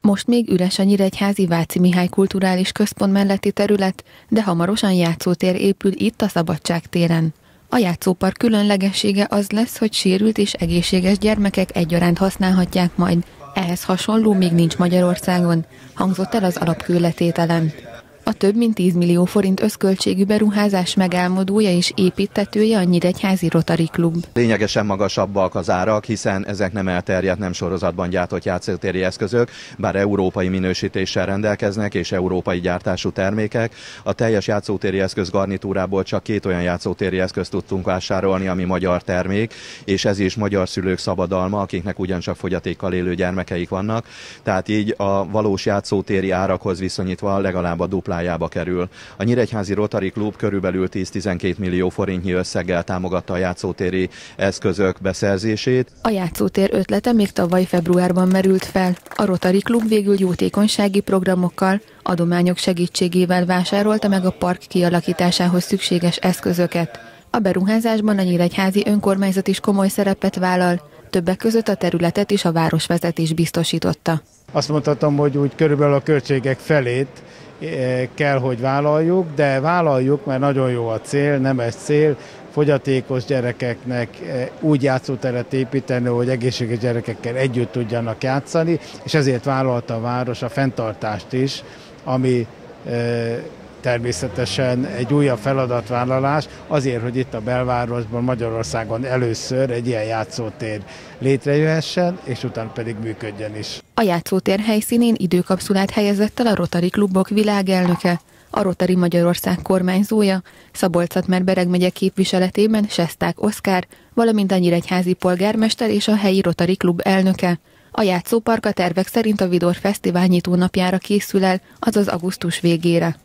Most még üres a Nyíregyházi Váci Mihály Kulturális Központ melletti terület, de hamarosan játszótér épül itt a Szabadság téren. A játszópark különlegessége az lesz, hogy sérült és egészséges gyermekek egyaránt használhatják majd. Ehhez hasonló még nincs Magyarországon, hangzott el az alapkőletételem. A több mint 10 millió forint összköltségű beruházás megálmodója és építetője a Nyíregyházi Rotary Klub. Lényegesen magasabbak az árak, hiszen ezek nem elterjedt, nem sorozatban gyártott játszótéri eszközök, bár európai minősítéssel rendelkeznek és európai gyártású termékek. A teljes játszótéri eszköz garnitúrából csak két olyan játszótéri eszközt tudtunk vásárolni, ami magyar termék, és ez is magyar szülők szabadalma, akiknek ugyancsak fogyatékkal élő gyermekeik vannak. Tehát így a valós játszótéri árakhoz viszonyítva legalább a dupla duplájába kerül. A Nyíregyházi Rotary Klub körülbelül 10-12 millió forintnyi összeggel támogatta a játszótéri eszközök beszerzését. A játszótér ötlete még tavaly februárban merült fel. A Rotary Klub végül jótékonysági programokkal, adományok segítségével vásárolta meg a park kialakításához szükséges eszközöket. A beruházásban a Nyíregyházi önkormányzat is komoly szerepet vállal, többek között a területet is a városvezetés biztosította. Azt mondhatom, hogy úgy körülbelül a költségek felét Eh, kell, hogy vállaljuk, de vállaljuk, mert nagyon jó a cél, nem ez cél, fogyatékos gyerekeknek eh, úgy játszóteret építeni, hogy egészséges gyerekekkel együtt tudjanak játszani, és ezért vállalta a város a fenntartást is, ami eh, természetesen egy újabb feladatvállalás azért, hogy itt a belvárosban Magyarországon először egy ilyen játszótér létrejöhessen, és utána pedig működjön is. A játszótér helyszínén időkapszulát helyezett el a Rotary Klubok világelnöke, a Rotary Magyarország kormányzója, szabolcs Bereg megye képviseletében Sesták Oszkár, valamint a Nyíregyházi polgármester és a helyi Rotary Klub elnöke. A játszópark a tervek szerint a Vidor Fesztivál nyitó napjára készül el, azaz augusztus végére.